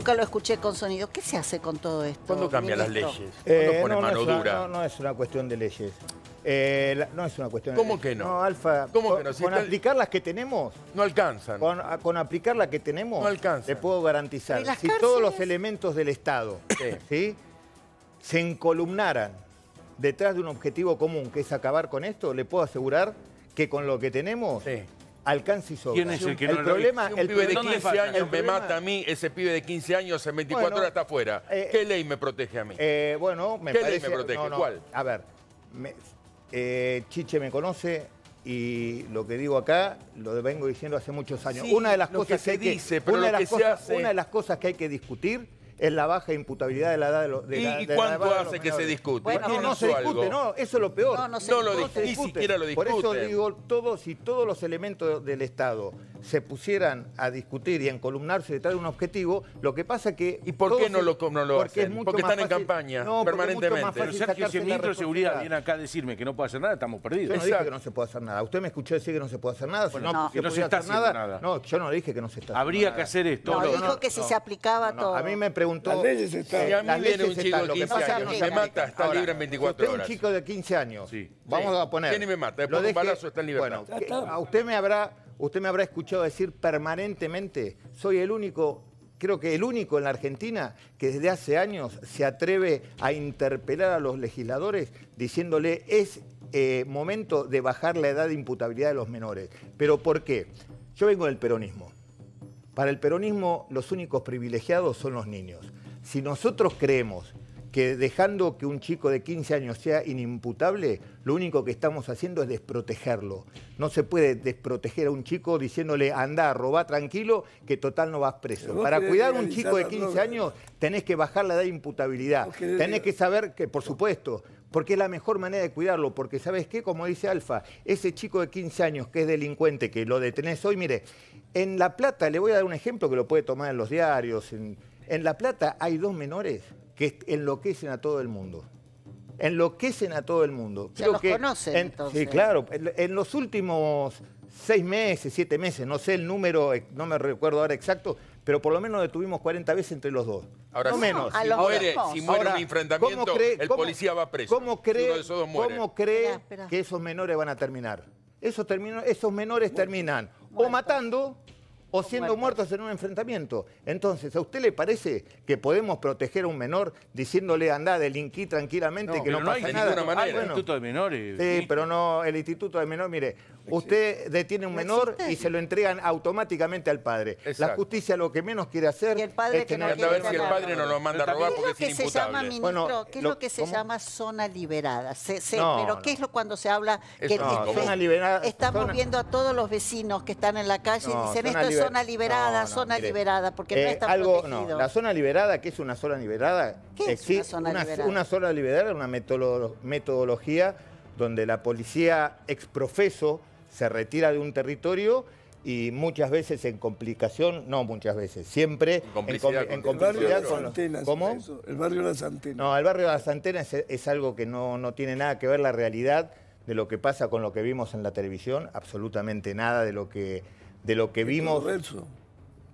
Nunca lo escuché con sonido. ¿Qué se hace con todo esto? ¿Cuándo cambian las leyes? Eh, ¿Cuándo pone no, no mano es una- dura? no, no es una cuestión de leyes. Eh, la- no es una cuestión ¿Cómo de que no? No, Alfa. ¿Cómo con, que no? Si con está- aplicar las que tenemos, No alcanzan. con, con aplicar las que tenemos, No alcanza. le puedo garantizar. ¿Y las Si todos los elementos del Estado Sí. ¿sí? se encolumnaran detrás de un objetivo común, que es acabar con esto, le puedo asegurar que con lo que tenemos Sí. Alcanza y sobra. ¿Quién es el que no lo problema, Si un el pibe de problema- 15 falta? años el me problema- mata a mí, ese pibe de 15 años en 24 Bueno, horas está afuera. eh, ¿Qué ley me protege a mí? Eh, bueno, me ¿Qué ley me protege? ¿Cuál? A ver, me- eh, Chiche me conoce y lo que digo acá lo vengo diciendo hace muchos años. Sí, una de las lo cosas que se hay que, dice, pero una de lo las que se cosas- hace- una de las cosas que hay que discutir es la baja imputabilidad de la edad de los de ¿Y, la- y de la cuánto edad de los hace que se discute? Bueno, ¿Quién No, no se discute, algo? no, eso es lo peor. No, no se No lo discute. dis- ni siquiera lo Por eso digo, todos, si todos los elementos del Estado se pusieran a discutir y a encolumnarse detrás de un objetivo, lo que pasa que... ¿Y por qué no lo- no lo porque es hacen? mucho Porque más están en fácil- campaña, no, es más permanentemente. Pero Sergio, si el ministro de Seguridad viene acá a decirme que no puede hacer nada, estamos perdidos. Yo no dije Exacto. que no se puede hacer nada. Usted me escuchó decir que no se puede hacer nada. Si Bueno, no, Que no se está hacer haciendo nada. nada. No, yo no dije que no se está haciendo Habría nada. que hacer esto. No, No, dijo no, que si no. se aplicaba No, todo. a mí me preguntó... Las leyes están. Si a mí viene un chico de lo que 15 pasa es años, me mata, está libre en 24 usted es horas. un chico de 15 años. Vamos a poner. Viene y me mata, después un deje- balazo está en libertad. Bueno, a usted me habrá, usted me habrá escuchado decir permanentemente, soy el único, creo que el único en la Argentina que desde hace años se atreve a interpelar a los legisladores diciéndole es eh, momento de bajar la edad de imputabilidad de los menores. ¿Pero por qué? Yo vengo del peronismo. Para el peronismo los únicos privilegiados son los niños. Si nosotros creemos que dejando que un chico de 15 años sea inimputable, lo único que estamos haciendo es desprotegerlo. No se puede desproteger a un chico diciéndole anda, robá tranquilo, que total no vas preso. Para cuidar a un chico de la 15 droga. años tenés que bajar la edad de imputabilidad. Tenés que saber que, por supuesto, porque es la mejor manera de cuidarlo, porque ¿sabes qué? Como dice Alfa, ese chico de 15 años que es delincuente, que lo detenés hoy, mire, en La Plata, le voy a dar un ejemplo que lo puede tomar en los diarios, en, en La Plata hay dos menores que enloquecen a todo el mundo. Enloquecen a todo el mundo. Ya los conocen, en- entonces. Sí, claro. En, en los últimos seis meses, siete meses, no sé el número, eh, no me recuerdo ahora exacto, pero por lo menos detuvimos 40 veces entre los dos. Ahora, no si, menos. si muere, si muere Ahora, un enfrentamiento, ¿cómo cree- el cómo- policía va preso. ¿Cómo cree, uno de esos dos muere. cómo cree Espera, espera. que esos menores van a terminar? Esos, termino- esos menores terminan o matando o siendo muertos en un enfrentamiento. Entonces, ¿a usted le parece que podemos proteger a un menor diciéndole anda a delinquir tranquilamente que pero no, hay pasa de nada? ninguna manera. Hay Bueno, instituto de menores. Sí, pero no, el instituto del menor, mire, usted detiene a un No menor y se lo entregan automáticamente al padre. La Exacto. justicia lo que menos quiere hacer Y el padre es que no tener- Anda a ver si el padre no lo manda a robar ¿Qué es porque lo que es se llama, ministro? Bueno, ¿Qué es lo- lo que se ¿cómo? llama zona liberada? Se- se- No, pero no. ¿qué es lo cuando se habla que no, que- zona liberada- estamos zona- viendo a todos los vecinos que están en la calle y No, dicen zona esto es zona liberada, No, no, zona mire, liberada, porque no eh, está algo, protegido. No, la zona liberada, ¿qué es una zona liberada? ¿Qué es una zona una, liberada? una zona liberada es una metodolo- metodología donde la policía exprofeso se retira de un territorio y muchas veces en complicación, no muchas veces, siempre En complicidad en, con- en complicidad los-. ¿Cómo? eso, El barrio de las antenas. No, el barrio de las antenas es, es algo que no, no tiene nada que ver la realidad de lo que pasa con lo que vimos en la televisión, absolutamente nada de lo que, de lo que vimos.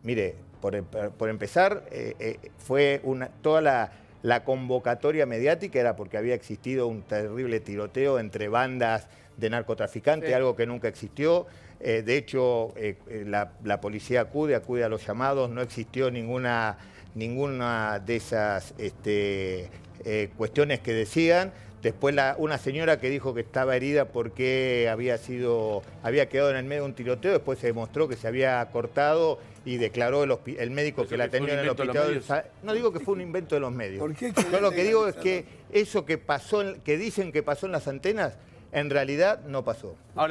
Mire, por, em- por empezar, eh, eh, fue una, toda la, la convocatoria mediática era porque había existido un terrible tiroteo entre bandas de narcotraficantes, Sí. algo que nunca existió. Eh, de hecho, eh, la, la policía acude, acude a los llamados, no existió ninguna, ninguna de esas este, eh, cuestiones que decían. Después la- una señora que dijo que estaba herida porque había sido, había quedado en el medio de un tiroteo, después se demostró que se había cortado y declaró el, médico Eso que la atendió en el invento de los hospital. No digo que fue un invento de los medios. ¿Por qué Yo lo que digo es que eso que pasó, en- que dicen que pasó en las antenas, en realidad no pasó. Ahora,